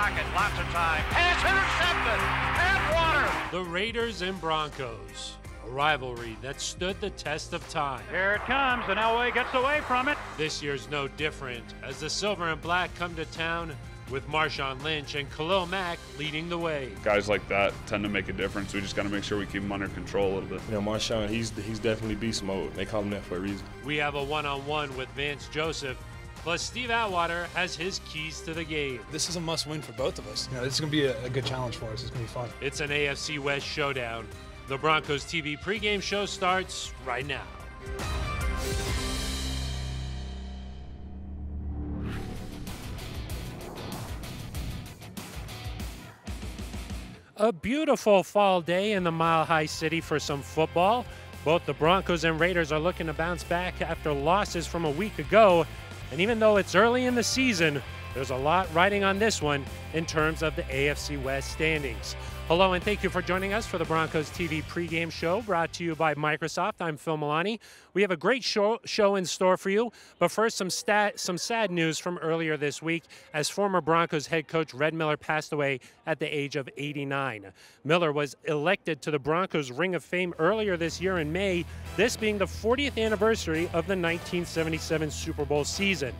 pocket, lots of time. Pass intercepted. And water. The Raiders and Broncos. A rivalry that stood the test of time. Here it comes, and Elway gets away from it. This year's no different as the silver and black come to town with Marshawn Lynch and Khalil Mack leading the way. Guys like that tend to make a difference. We just got to make sure we keep them under control a little bit. You know, Marshawn, he's he's definitely beast mode. They call him that for a reason. We have a one-on-one with Vance Joseph. Plus, Steve Atwater has his keys to the game. This is a must-win for both of us. You know, this is going to be a, a good challenge for us. It's going to be fun. It's an AFC West showdown. The Broncos TV pregame show starts right now. A beautiful fall day in the Mile High City for some football. Both the Broncos and Raiders are looking to bounce back after losses from a week ago. And even though it's early in the season, there's a lot riding on this one in terms of the AFC West standings. Hello, and thank you for joining us for the Broncos TV pregame show brought to you by Microsoft. I'm Phil Milani. We have a great show, show in store for you, but first, some, stat, some sad news from earlier this week as former Broncos head coach Red Miller passed away at the age of 89. Miller was elected to the Broncos Ring of Fame earlier this year in May, this being the 40th anniversary of the 1977 Super Bowl season.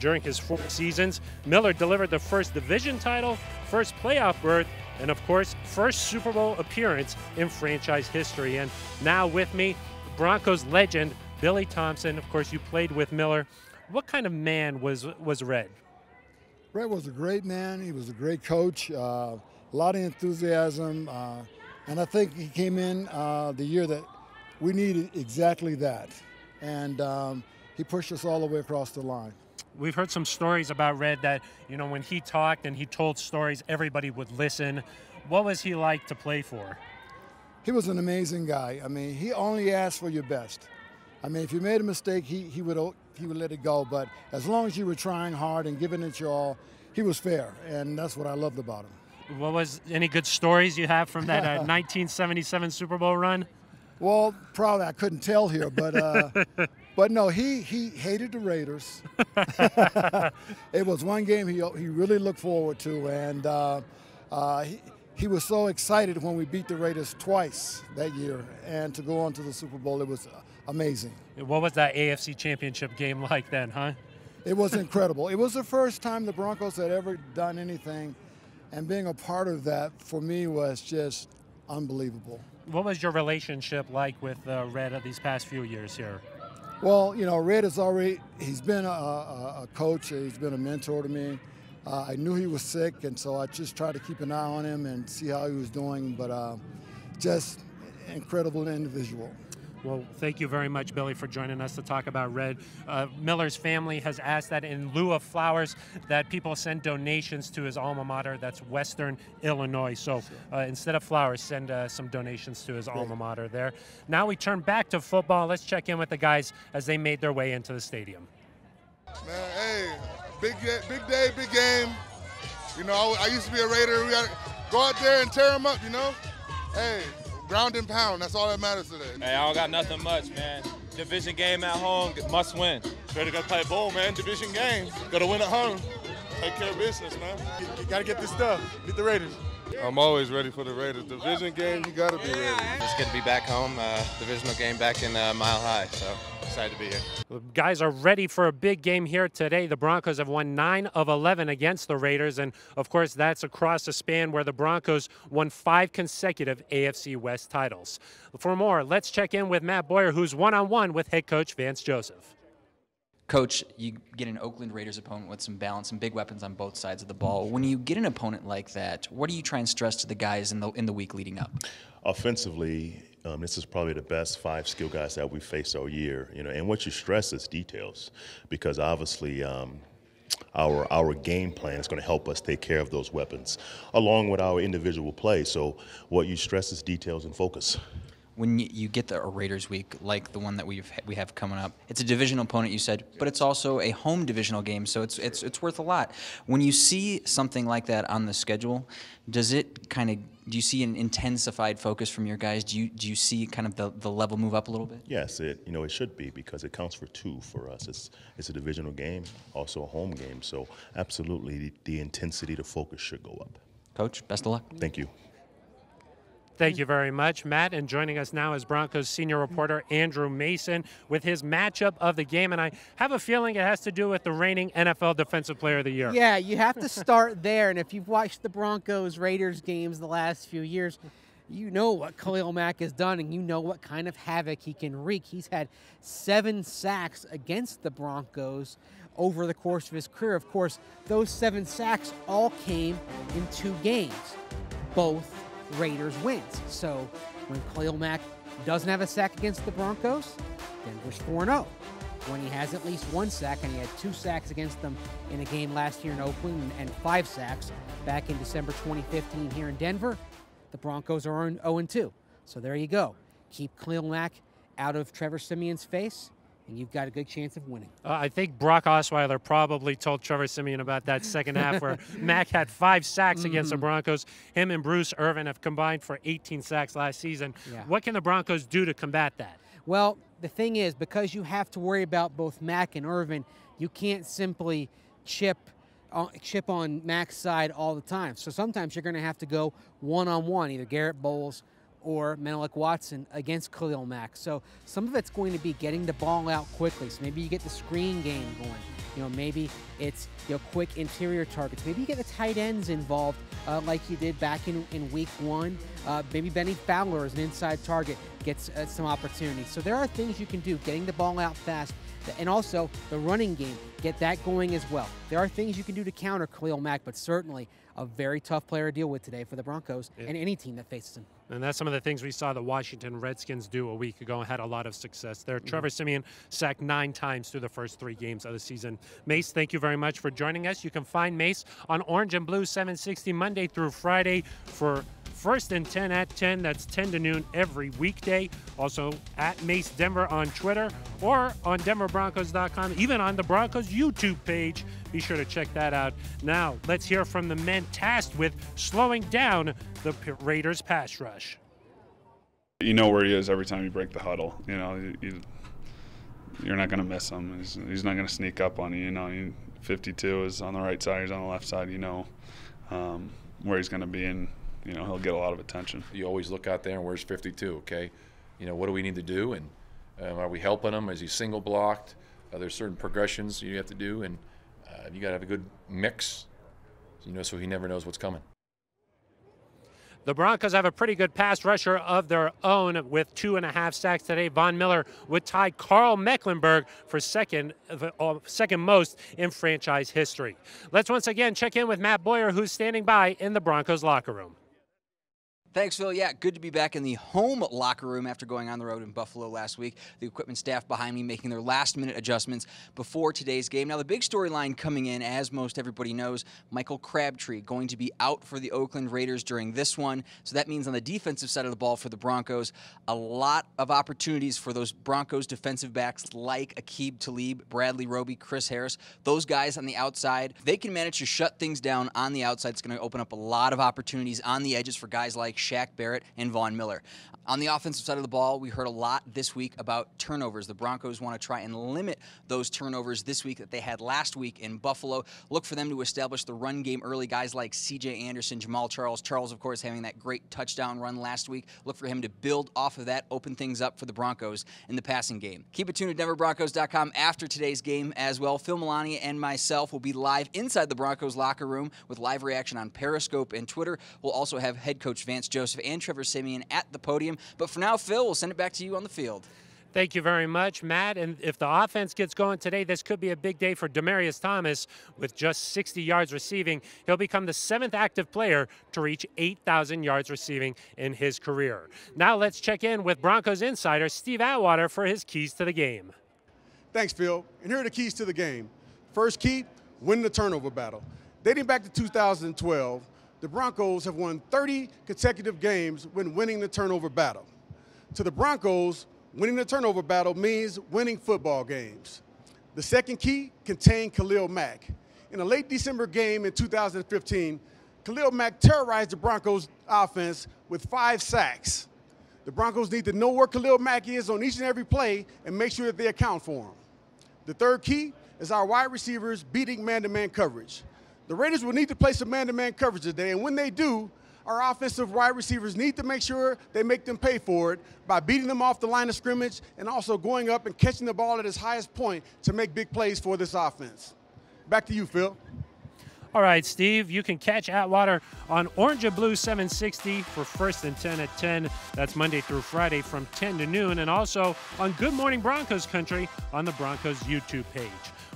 During his four seasons, Miller delivered the first division title, first playoff berth, and of course, first Super Bowl appearance in franchise history. And now with me, Broncos legend Billy Thompson. Of course, you played with Miller. What kind of man was was Red? Red was a great man. He was a great coach. Uh, a lot of enthusiasm, uh, and I think he came in uh, the year that we needed exactly that, and um, he pushed us all the way across the line we've heard some stories about Red that, you know, when he talked and he told stories, everybody would listen. What was he like to play for? He was an amazing guy. I mean, he only asked for your best. I mean, if you made a mistake, he, he would he would let it go. But as long as you were trying hard and giving it your all, he was fair, and that's what I loved about him. What was any good stories you have from that uh, 1977 Super Bowl run? Well, probably I couldn't tell here, but uh, but no, he he hated the Raiders. it was one game he he really looked forward to, and uh, uh, he he was so excited when we beat the Raiders twice that year, and to go on to the Super Bowl, it was amazing. What was that AFC Championship game like then, huh? It was incredible. it was the first time the Broncos had ever done anything, and being a part of that for me was just unbelievable. What was your relationship like with uh, Red these past few years here? Well, you know, Red has already, he's been a, a, a coach, he's been a mentor to me. Uh, I knew he was sick, and so I just tried to keep an eye on him and see how he was doing, but uh, just incredible individual. Well, thank you very much, Billy, for joining us to talk about Red. Uh, Miller's family has asked that in lieu of flowers, that people send donations to his alma mater. That's Western Illinois. So uh, instead of flowers, send uh, some donations to his alma mater there. Now we turn back to football. Let's check in with the guys as they made their way into the stadium. Man, hey, big, big day, big game. You know, I used to be a Raider. We got to go out there and tear them up. You know, hey, ground and pound. That's all that matters today. Hey, I don't got nothing much, man. Division game at home, must win. Ready to go play ball, man. Division game. Got to win at home. Take care of business, man. You, you got to get this stuff. Beat the Raiders. I'm always ready for the Raiders. Division game, you got to be ready. It's good to be back home. Uh, divisional game back in uh, Mile High, so excited to be here. The guys are ready for a big game here today. The Broncos have won 9 of 11 against the Raiders, and of course, that's across a span where the Broncos won five consecutive AFC West titles. For more, let's check in with Matt Boyer, who's one on one with head coach Vance Joseph. Coach, you get an Oakland Raiders opponent with some balance, some big weapons on both sides of the ball. When you get an opponent like that, what do you try and stress to the guys in the in the week leading up? Offensively, um, this is probably the best five skill guys that we faced all year. You know, and what you stress is details, because obviously. Um, our our game plan is going to help us take care of those weapons, along with our individual play. So, what you stress is details and focus when you get the Raiders week like the one that we've we have coming up. It's a divisional opponent, you said, but it's also a home divisional game, so it's it's it's worth a lot. When you see something like that on the schedule, does it kind of do you see an intensified focus from your guys? Do you do you see kind of the, the level move up a little bit? Yes, it you know it should be because it counts for two for us. It's it's a divisional game, also a home game. So absolutely, the, the intensity, the focus should go up. Coach, best of luck. Thank you. Thank you very much, Matt. And joining us now is Broncos senior reporter Andrew Mason with his matchup of the game. And I have a feeling it has to do with the reigning NFL Defensive Player of the Year. Yeah, you have to start there. And if you've watched the Broncos Raiders games the last few years, you know what Khalil Mack has done and you know what kind of havoc he can wreak. He's had seven sacks against the Broncos over the course of his career. Of course, those seven sacks all came in two games, both Raiders wins. So when Khalil Mack doesn't have a sack against the Broncos, Denver's 4 0. When he has at least one sack, and he had two sacks against them in a game last year in Oakland and five sacks back in December 2015 here in Denver, the Broncos are 0 2. So there you go. Keep Khalil Mack out of Trevor Siemian's face, and you've got a good chance of winning. Uh, I think Brock Osweiler probably told Trevor Siemian about that second half where Mack had five sacks mm-hmm. against the Broncos. Him and Bruce Irvin have combined for 18 sacks last season. Yeah. What can the Broncos do to combat that? Well, the thing is, because you have to worry about both Mack and Irvin, you can't simply chip chip on Mack's side all the time. So sometimes you're going to have to go one on one, either Garrett Bolles or Menelik Watson against Khalil Mack. So some of it's going to be getting the ball out quickly. So maybe you get the screen game going. You know, maybe it's you know quick interior targets. Maybe you get the tight ends involved, uh, like you did back in, in week one. Uh, maybe Bennie Fowler as an inside target gets uh, some opportunities. So there are things you can do, getting the ball out fast, and also the running game. Get that going as well. There are things you can do to counter Khalil Mack, but certainly a very tough player to deal with today for the Broncos yeah. and any team that faces him. And that's some of the things we saw the Washington Redskins do a week ago and had a lot of success there. Mm-hmm. Trevor Siemian sacked nine times through the first three games of the season. Mace, thank you very much for joining us. You can find Mace on Orange and Blue 760 Monday through Friday for First and 10 at 10. That's 10 to noon every weekday. Also at Mace Denver on Twitter or on DenverBroncos.com, even on the Broncos YouTube page. Be sure to check that out. Now, let's hear from the men tasked with slowing down the Raiders pass rush. You know where he is every time you break the huddle. You know, you, you're not going to miss him. He's, he's not going to sneak up on you. You know, 52 is on the right side, he's on the left side. You know um, where he's going to be, and you know he'll get a lot of attention. You always look out there and where's 52? Okay, you know what do we need to do, and um, are we helping him? Is he single blocked? Uh, there's certain progressions you have to do, and uh, you got to have a good mix, you know, so he never knows what's coming. The Broncos have a pretty good pass rusher of their own with two and a half sacks today. Von Miller would tie Karl Mecklenburg for second, uh, second most in franchise history. Let's once again check in with Matt Boyer, who's standing by in the Broncos locker room. Thanks, Phil. Yeah, good to be back in the home locker room after going on the road in Buffalo last week. The equipment staff behind me making their last minute adjustments before today's game. Now, the big storyline coming in, as most everybody knows, Michael Crabtree going to be out for the Oakland Raiders during this one. So that means on the defensive side of the ball for the Broncos, a lot of opportunities for those Broncos defensive backs like Aqib Talib, Bradley Roby, Chris Harris. Those guys on the outside, they can manage to shut things down on the outside. It's going to open up a lot of opportunities on the edges for guys like Shaq Barrett, and Von Miller. On the offensive side of the ball, we heard a lot this week about turnovers. The Broncos want to try and limit those turnovers this week that they had last week in Buffalo. Look for them to establish the run game early. Guys like C.J. Anderson, Jamaal Charles. Charles, of course, having that great touchdown run last week. Look for him to build off of that, open things up for the Broncos in the passing game. Keep it tuned to DenverBroncos.com after today's game as well. Phil Milani and myself will be live inside the Broncos locker room with live reaction on Periscope and Twitter. We'll also have head coach Vance Joseph and Trevor Siemian at the podium. But for now, Phil, we'll send it back to you on the field. Thank you very much, Matt. And if the offense gets going today, this could be a big day for Demaryius Thomas with just 60 yards receiving. He'll become the seventh active player to reach 8,000 yards receiving in his career. Now let's check in with Broncos insider Steve Atwater for his keys to the game. Thanks, Phil. And here are the keys to the game. First key, win the turnover battle. Dating back to 2012, the Broncos have won 30 consecutive games when winning the turnover battle. To the Broncos, winning the turnover battle means winning football games. The second key, contain Khalil Mack. In a late December game in 2015, Khalil Mack terrorized the Broncos offense with five sacks. The Broncos need to know where Khalil Mack is on each and every play and make sure that they account for him. The third key is our wide receivers beating man-to-man coverage. The Raiders will need to play some man-to-man coverage today, and when they do, our offensive wide receivers need to make sure they make them pay for it by beating them off the line of scrimmage and also going up and catching the ball at its highest point to make big plays for this offense. Back to you, Phil. All right, Steve, you can catch Atwater on Orange and Blue 760 for first and 10 at 10. That's Monday through Friday from 10 to noon, and also on Good Morning Broncos Country on the Broncos YouTube page.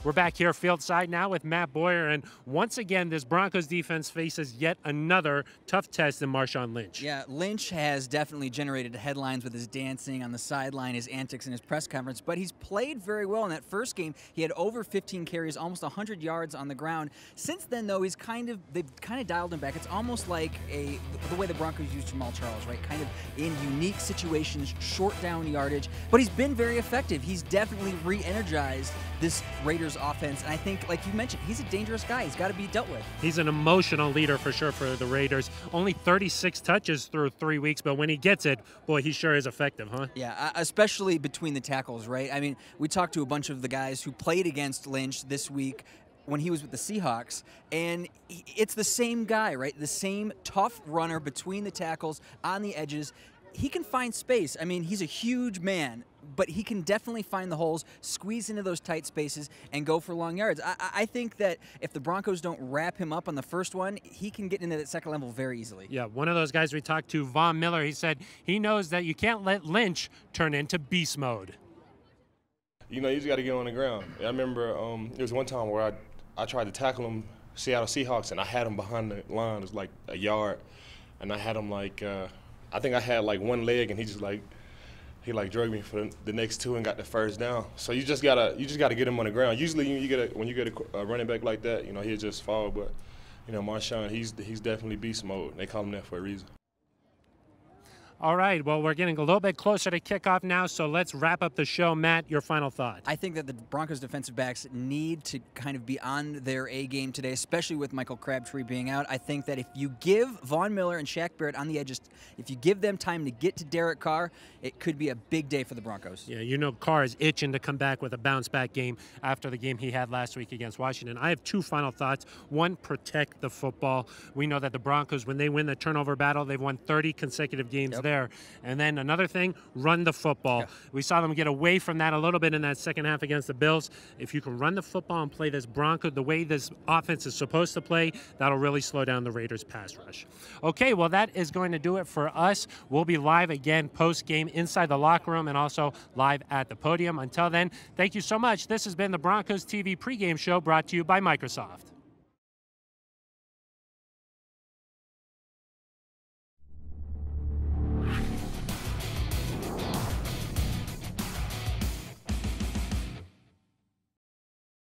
We're back here field side now with Matt Boyer, and once again, this Broncos defense faces yet another tough test in Marshawn Lynch. Yeah, Lynch has definitely generated headlines with his dancing on the sideline, his antics in his press conference, but he's played very well in that first game. He had over 15 carries, almost 100 yards on the ground. Since then, though, he's kind of they've kind of dialed him back. It's almost like a the way the Broncos used Jamaal Charles, right? Kind of in unique situations, short down yardage, but he's been very effective. He's definitely re-energized this Raiders offense. And I think, like you mentioned, he's a dangerous guy. He's got to be dealt with. He's an emotional leader for sure for the Raiders. Only 36 touches through three weeks, but when he gets it, boy, he sure is effective, huh? Yeah, uh, especially between the tackles, right? I mean, we talked to a bunch of the guys who played against Lynch this week when he was with the Seahawks, and it's the same guy, right? The same tough runner between the tackles on the edges. He can find space. I mean, he's a huge man, but he can definitely find the holes, squeeze into those tight spaces, and go for long yards. I, I, think that if the Broncos don't wrap him up on the first one, he can get into that second level very easily. Yeah, one of those guys we talked to, Von Miller, he said he knows that you can't let Lynch turn into beast mode. You know, you just got to get on the ground. I remember um, there was one time where I, I tried to tackle him, Seattle Seahawks, and I had him behind the line. It was like a yard. And I had him like, uh, I think I had like one leg, and he just like – he like drug me for the next two and got the first down. So you just gotta you just gotta get him on the ground. Usually you get a, when you get a, a running back like that, you know he'll just fall. But you know Marshawn, he's he's definitely beast mode. They call him that for a reason. All right. Well, we're getting a little bit closer to kickoff now, so let's wrap up the show. Matt, your final thought. I think that the Broncos defensive backs need to kind of be on their A game today, especially with Michael Crabtree being out. I think that if you give Von Miller and Shaq Barrett on the edges, if you give them time to get to Derek Carr, it could be a big day for the Broncos. Yeah, you know Carr is itching to come back with a bounce back game after the game he had last week against Washington. I have two final thoughts. One, protect the football. We know that the Broncos, when they win the turnover battle, they've won 30 consecutive games yep. There. And then another thing, run the football. Yeah. We saw them get away from that a little bit in that second half against the Bills. If you can run the football and play this Bronco the way this offense is supposed to play, that'll really slow down the Raiders' pass rush. Okay, well, that is going to do it for us. We'll be live again post game inside the locker room and also live at the podium. Until then, thank you so much. This has been the Broncos TV pregame show brought to you by Microsoft.